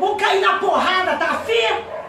Vou cair na porrada, tá afim?